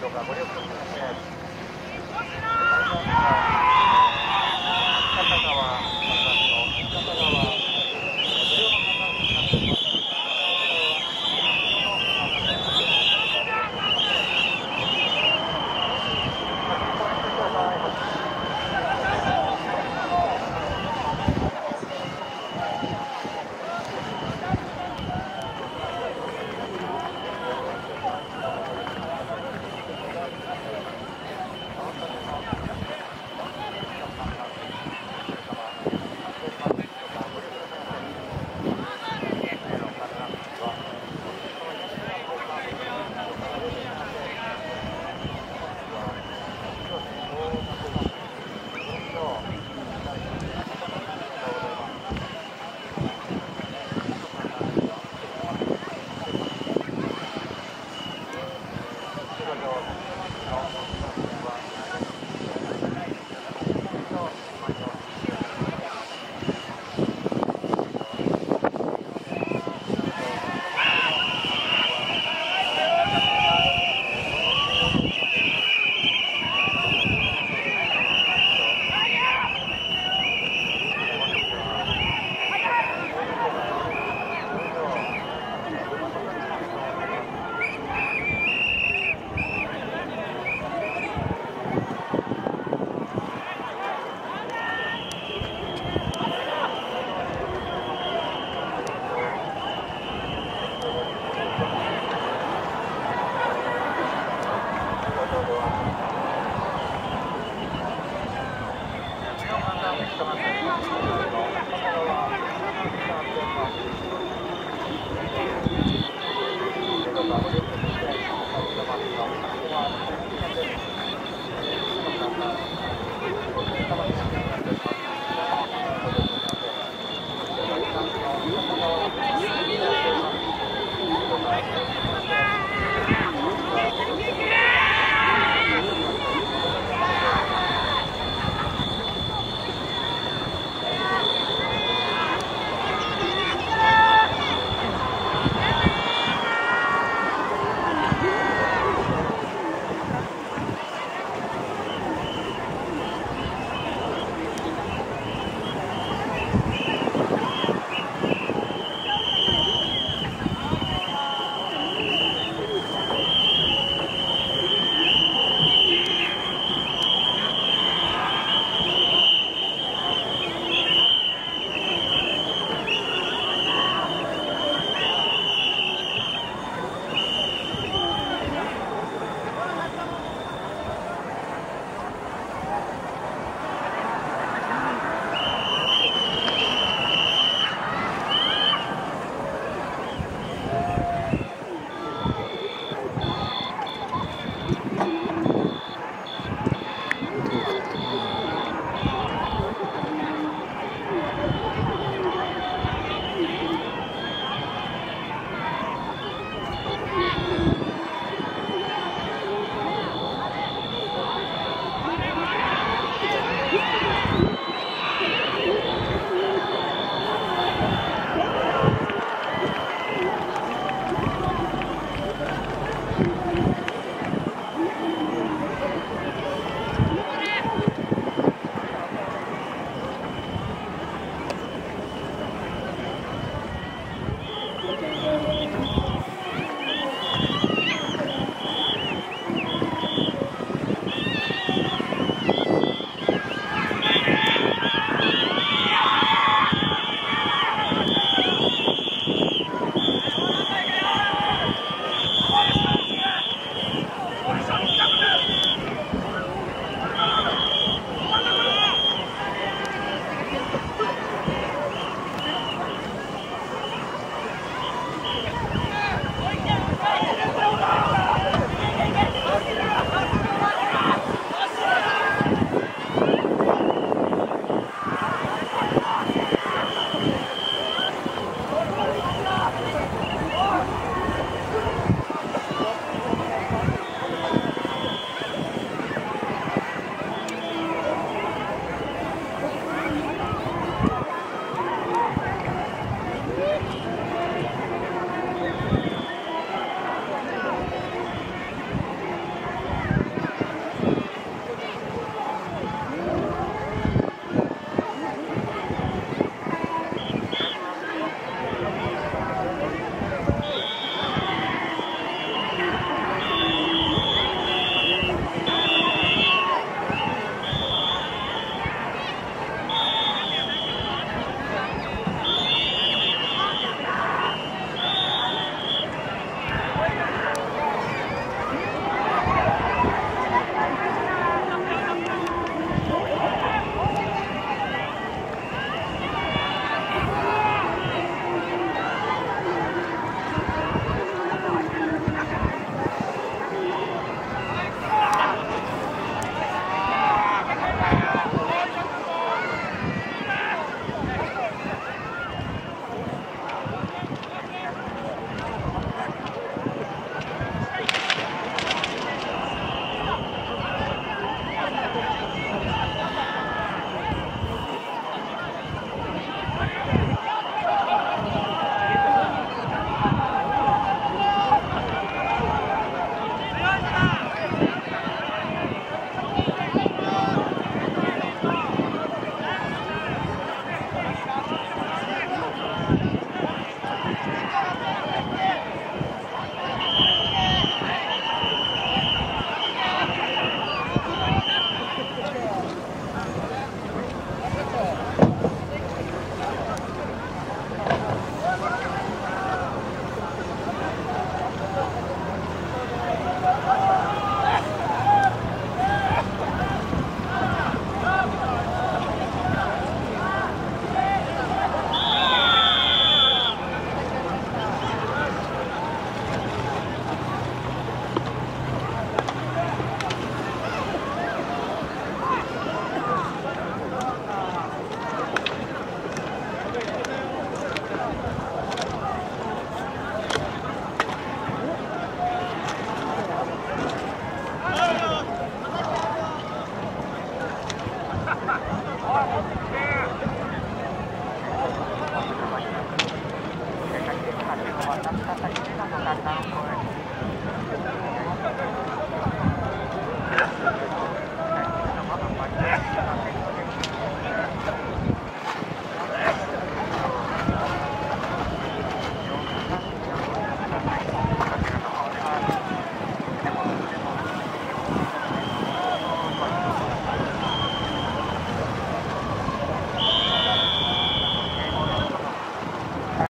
どうかご了承ください。は